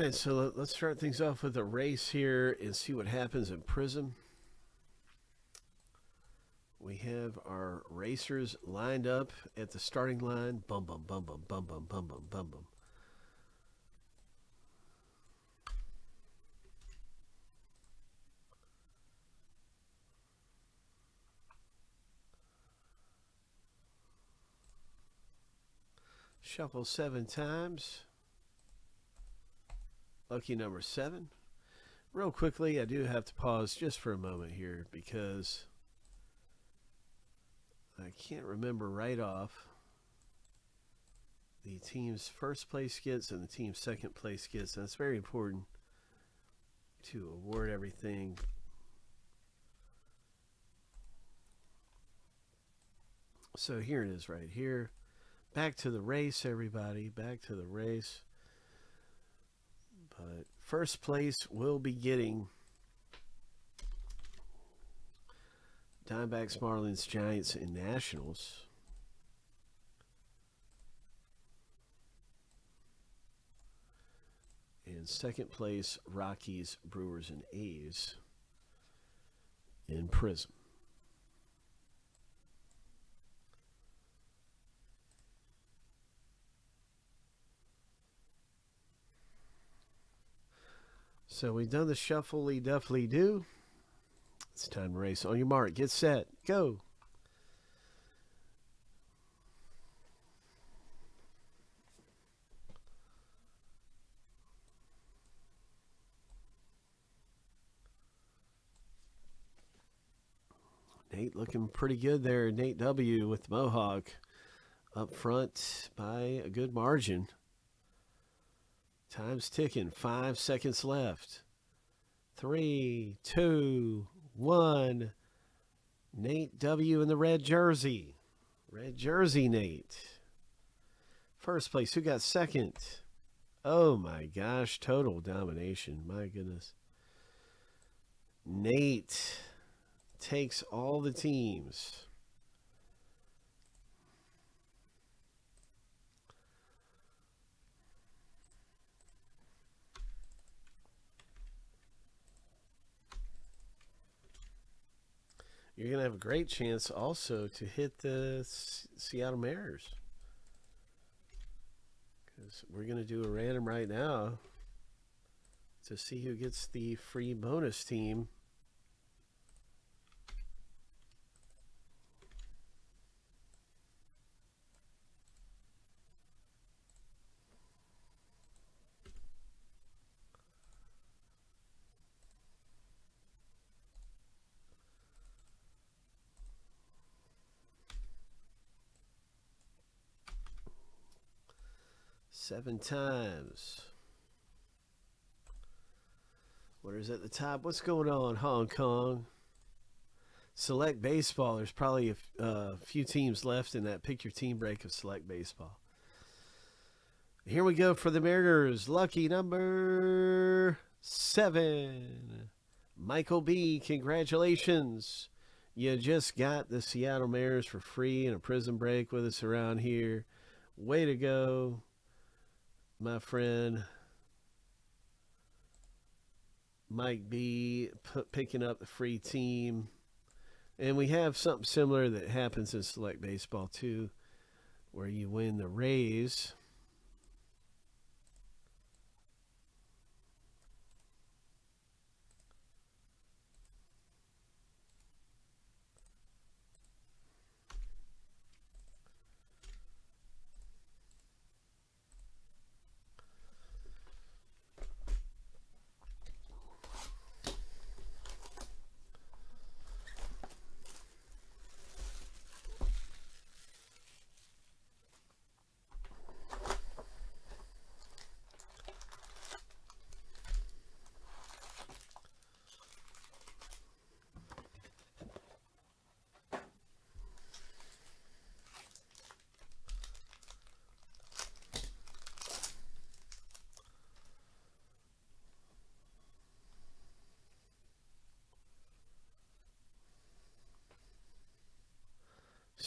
right, so let, let's start things off with a race here and see what happens in Prizm. We have our racers lined up at the starting line. Bum bum bum bum bum bum bum bum bum bum. Shuffle seven times. Lucky number seven. Real quickly, I do have to pause just for a moment here because I can't remember right off the team's first place gets and the team's second place gets. And it's very important to award everything. So here it is right here. Back to the race, everybody. Back to the race. But first place will be getting Diamondbacks, Marlins, Giants, and Nationals. In second place, Rockies, Brewers, and A's in Prizm. So we've done the shuffle duffly do. It's time to race. On your mark, get set, go. Nate looking pretty good there. Nate W with Mohawk up front by a good margin. Time's ticking. Five seconds left. Three, two, one. Nate W in the red jersey. Red jersey, Nate. First place. Who got second? Oh my gosh. Total domination. My goodness. Nate takes all the teams. You're going to have a great chance also to hit the Seattle Mariners. Because we're going to do a random right now to see who gets the free bonus team. Seven times. What is at the top? What's going on, Hong Kong? Select Baseball. There's probably a uh, few teams left in that pick your team break of Select Baseball. Here we go for the Mariners. Lucky number seven. Michael B., congratulations. You just got the Seattle Mariners for free in a Prizm break with us around here. Way to go my friend Mike B picking up the free team. And we have something similar that happens in select baseball too, where you win the Rays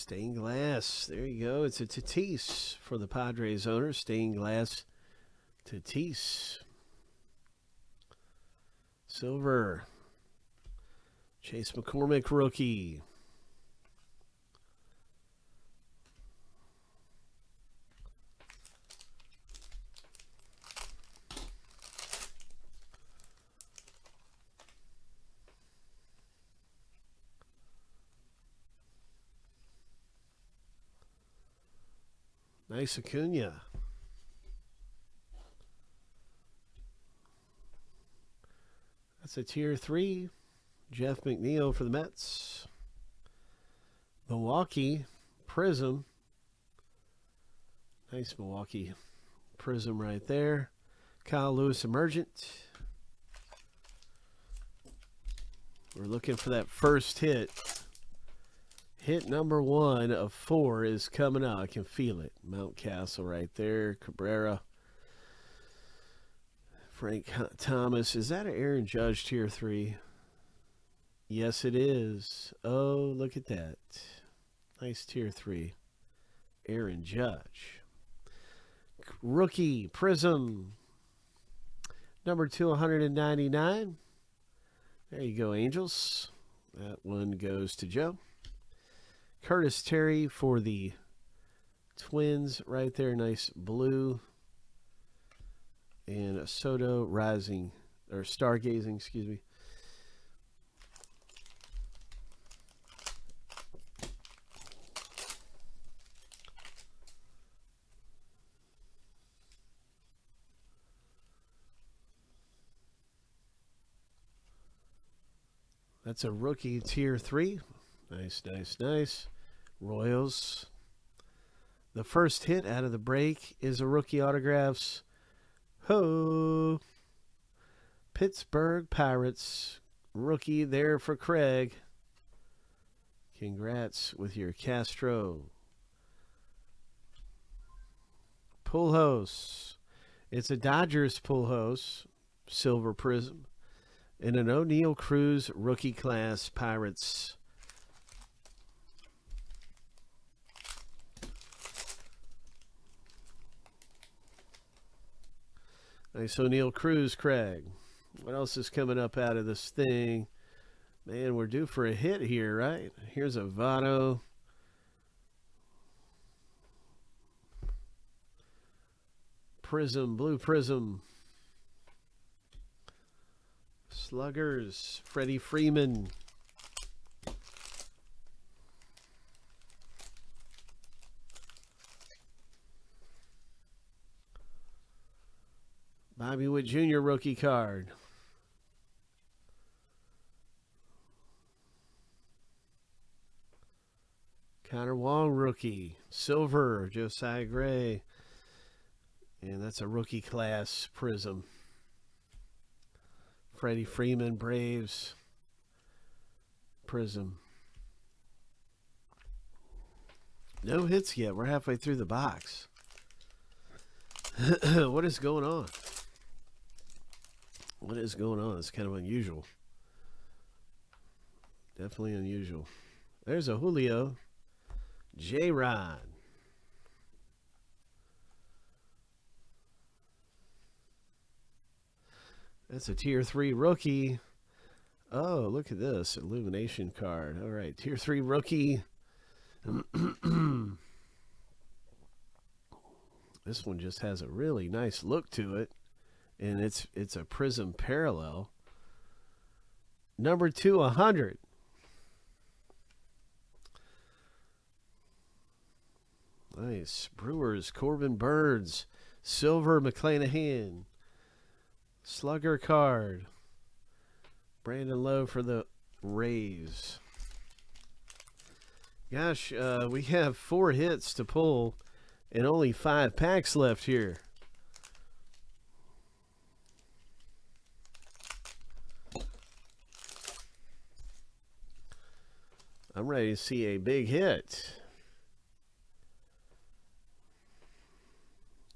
Stained glass. There you go. It's a Tatis for the Padres owner. Stained glass Tatis. Silver. Chase McCormick rookie. Nice Acuna. That's a tier three. Jeff McNeil for the Mets. Milwaukee Prizm. Nice Milwaukee Prizm right there. Kyle Lewis Emergent. We're looking for that first hit. Hit number one of four is coming out. I can feel it. Mountcastle right there. Cabrera. Frank Thomas. Is that an Aaron Judge tier three? Yes, it is. Oh, look at that. Nice tier three. Aaron Judge. Rookie Prizm. Number 299. There you go, Angels. That one goes to Joe. Curtis Terry for the Twins right there. Nice blue. And a Soto rising, or stargazing, excuse me. That's a rookie tier three. Nice, nice, nice. Royals. The first hit out of the break is a rookie autographs. Ho! Pittsburgh Pirates. Rookie there for Craig. Congrats with your Castro. Pujols. It's a Dodgers Pujols. Silver Prizm. And an O'Neil Cruz rookie class Pirates. Nice O'Neil Cruz, Craig. What else is coming up out of this thing? Man, we're due for a hit here, right? Here's a Votto. Prizm, Blue Prizm. Sluggers, Freddie Freeman. Bobby Witt Jr. rookie card. Connor Wong rookie. Silver, Josiah Gray. And that's a rookie class prizm. Freddie Freeman, Braves. Prizm. No hits yet. We're halfway through the box. what is going on? What is going on? It's kind of unusual. Definitely unusual. There's a Julio. J Rod. That's a tier three rookie. Oh, look at this illumination card. All right, tier three rookie. this one just has a really nice look to it and it's it's a prizm parallel. Number two, a hundred. Nice. Brewers, Corbin Burnes, Silver McClanahan, Slugger card. Brandon Lowe for the Rays. Gosh, uh, we have four hits to pull and only five packs left here. I'm ready to see a big hit.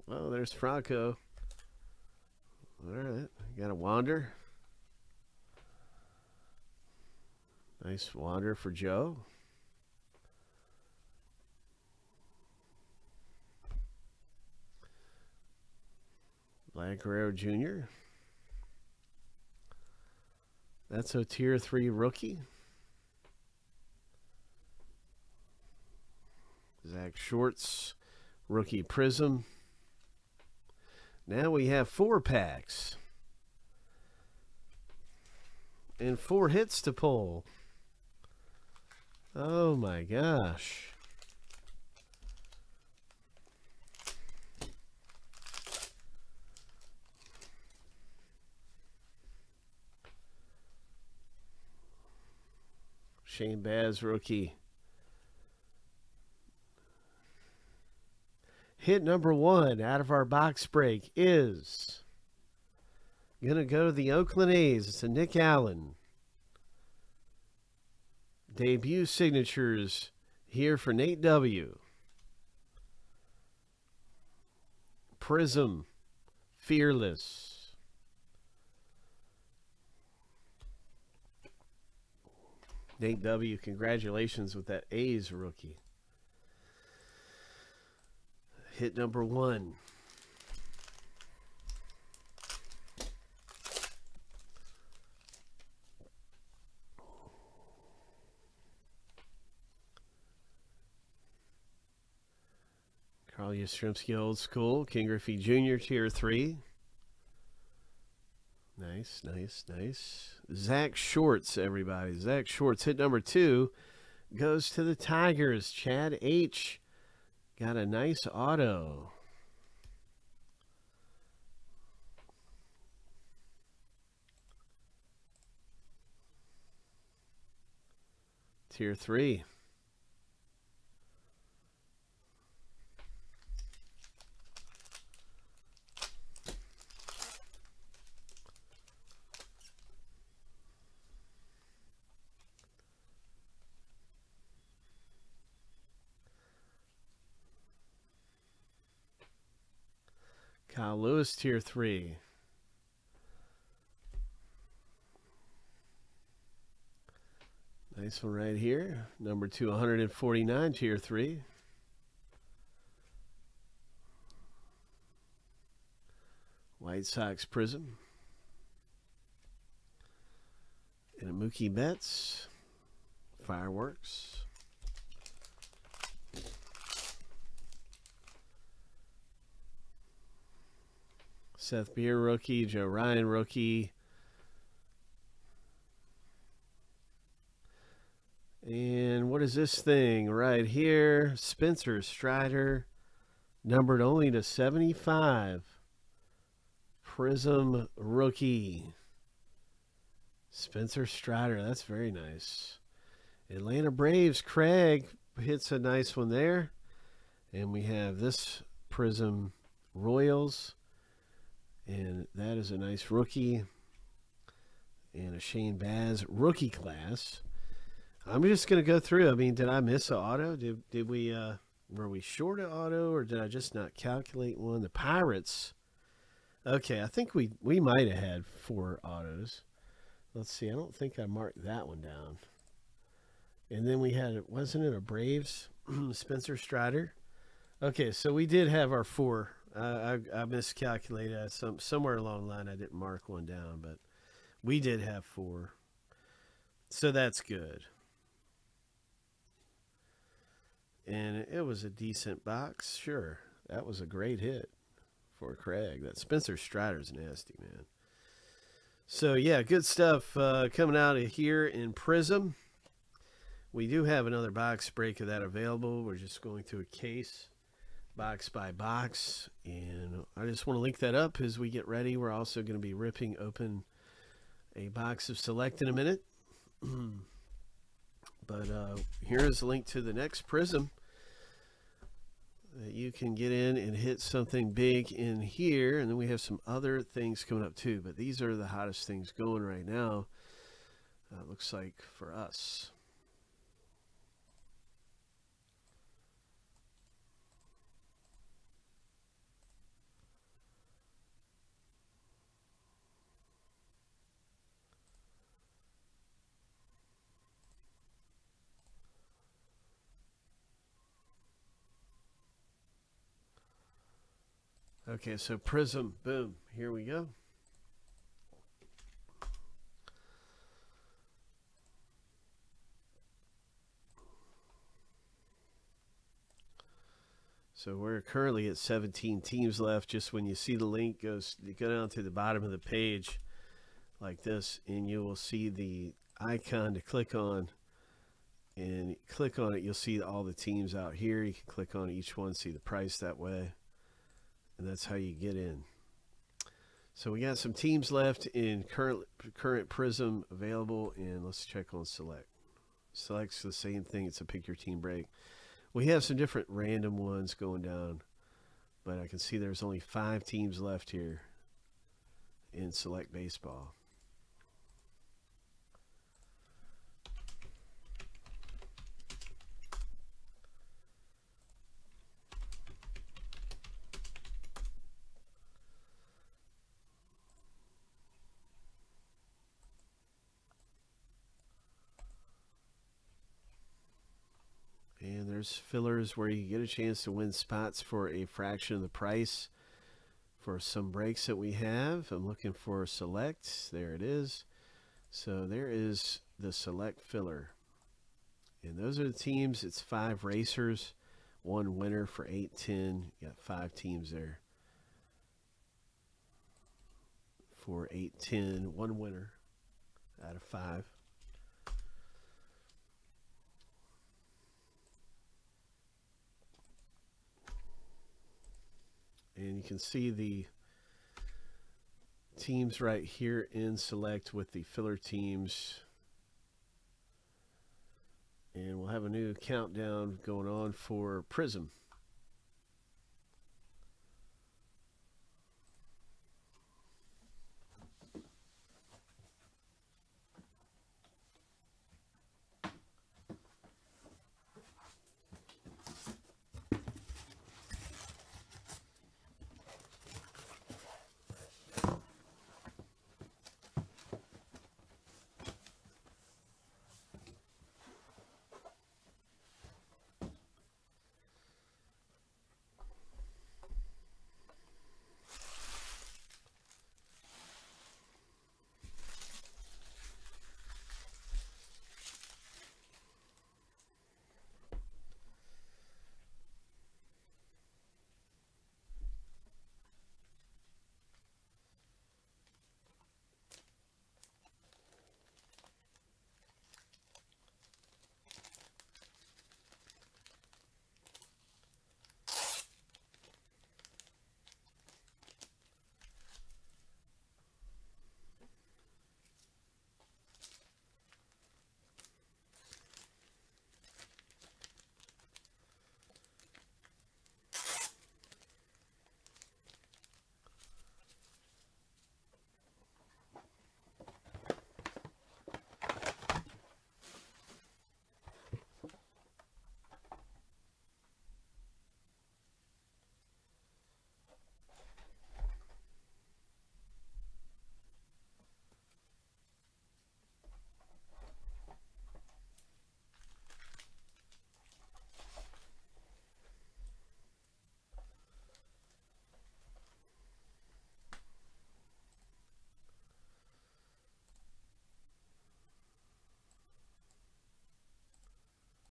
Well, there's Franco. All right, got a wander. Nice wander for Joe. Vlad Guerrero Jr. That's a tier three rookie. Zach Shorts, rookie Prizm. Now we have four packs and four hits to pull. Oh my gosh. Shane Baz rookie. Hit number one out of our box break is going to go to the Oakland A's. It's a Nick Allen. Debut signatures here for Nate W. Prizm. Fearless. Nate W., congratulations with that A's rookie. Hit number one. Carl Yastrzemski, old school. Ken Griffey Jr., tier three. Nice, nice, nice. Zach Shorts, everybody. Zach Shorts, hit number two, goes to the Tigers. Chad H. Got a nice auto. Tier 3. Lewis, tier three. Nice one right here. Number 249, tier three. White Sox Prizm. And a Mookie Betts. Fireworks. Seth Beer rookie, Joe Ryan rookie. And what is this thing right here? Spencer Strider, numbered only to 75. Prizm rookie. Spencer Strider, that's very nice. Atlanta Braves, Craig hits a nice one there. And we have this Prizm Royals. And that is a nice rookie. And a Shane Baz rookie class. I'm just going to go through. I mean, did I miss an auto? Did, did we, uh, were we short an auto or did I just not calculate one? The Pirates. Okay, I think we, we might have had four autos. Let's see. I don't think I marked that one down. And then we had, it wasn't it a Braves? Spencer Strider. Okay, so we did have our four I, I, miscalculated some somewhere along the line. I didn't mark one down, but we did have four, so that's good. And it was a decent box, sure. That was a great hit for Craig. That Spencer Strider's nasty, man. So yeah, good stuff uh, coming out of here in Prizm. We do have another box break of that available. We're just going through a case box by box. And I just want to link that up as we get ready. We're also going to be ripping open a box of Select in a minute. but uh, here is a link to the next Prizm that you can get in and hit something big in here. And then we have some other things coming up too. But these are the hottest things going right now. Uh, looks like for us. Okay, so prizm, boom, here we go. So we're currently at 17 teams left. Just when you see the link, goes you go down to the bottom of the page like this, and you will see the icon to click on. And click on it, you'll see all the teams out here. You can click on each one, see the price that way. And that's how you get in. So we got some teams left in current current Prizm available, and let's check on Select. Select's the same thing. It's a pick your team break. We have some different random ones going down, but I can see there's only five teams left here in Select Baseball. And there's fillers where you get a chance to win spots for a fraction of the price for some breaks that we have. I'm looking for select. There it is. So there is the select filler. And those are the teams. It's five racers, one winner for 810. You got five teams there. For 810, one winner out of five. And you can see the teams right here in select with the filler teams. And we'll have a new countdown going on for prizm